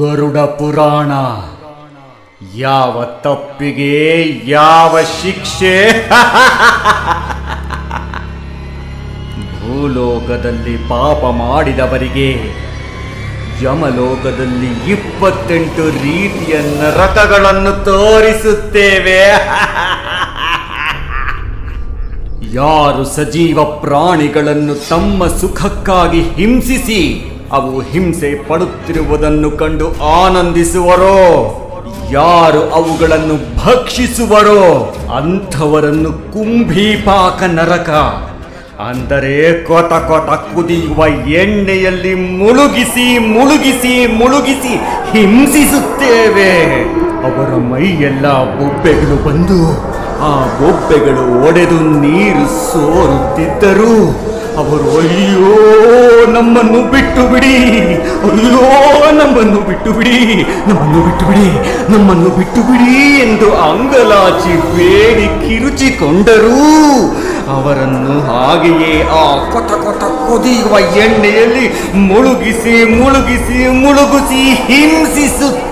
ಗರುಡ ಪುರಾಣ ಯಾವ ತಪ್ಪಿಗೆ ಯಾವ ಶಿಕ್ಷೆ? ಭೂಲೋಕದಲ್ಲಿ ಪಾಪ ಮಾಡಿದವರಿಗೆ ಯಮಲೋಕದಲ್ಲಿ ಇಪ್ಪತ್ತೆಂಟು ರೀತಿಯ ನರಕಗಳನ್ನು ತೋರಿಸುತ್ತೇವೆ. ಯಾರು ಸಜೀವ ಪ್ರಾಣಿಗಳನ್ನು ತಮ್ಮ ಸುಖಕ್ಕಾಗಿ ಹಿಂಸಿಸಿ ಅವು ಹಿಂಸೆ ಪಡುತ್ತಿರುವುದನ್ನು ಕಂಡು ಆನಂದಿಸುವರೋ? ಯಾರು ಅವುಗಳನ್ನು ಭಕ್ಷಿಸುವರೋ? ಅಂಥವರನ್ನು ಕುಂಭೀಪಾಕ ನರಕ. ಅಂದರೆ ಕೊತ ಕೊತ ಕುದಿಯುವ ಎಣ್ಣೆಯಲ್ಲಿ ಮುಳುಗಿಸಿ ಮುಳುಗಿಸಿ ಮುಳುಗಿಸಿ ಹಿಂಸಿಸುತ್ತೇವೆ. ಅವರ ಮೈಯೆಲ್ಲ ಬೊಬ್ಬೆಗಳು ಬಂದು, ಆ ಬೊಬ್ಬೆಗಳು ಒಡೆದು ನೀರು ಸೋರುತ್ತಿದ್ದರು. ಅವರು, ಅಯ್ಯೋ, ನಮ್ಮನ್ನು ಬಿಟ್ಟು ಬಿಡಿ. ಅಯ್ಯೋ, ನಮ್ಮನ್ನು ಬಿಟ್ಟು ಬಿಡಿ. ನಮ್ಮನ್ನು ಬಿಟ್ಟು ಬಿಡಿ. ನಮ್ಮನ್ನು ಬಿಟ್ಟು ಬಿಡಿ ಎಂದು ಅಂಗಲಾಚಿ ಬೇಡಿ ಕಿರುಚಿಕೊಂಡರು ಅವರನ್ನು ಹಾಗೆಯೇ ಆ ಕೊತ ಕೊತ ಕುದಿಯುವ ಎಣ್ಣೆಯಲ್ಲಿ ಮುಳುಗಿಸಿ ಮುಳುಗಿಸಿ ಮುಳುಗಿಸಿ ಹಿಂಸಿಸುತ್ತೇವೆ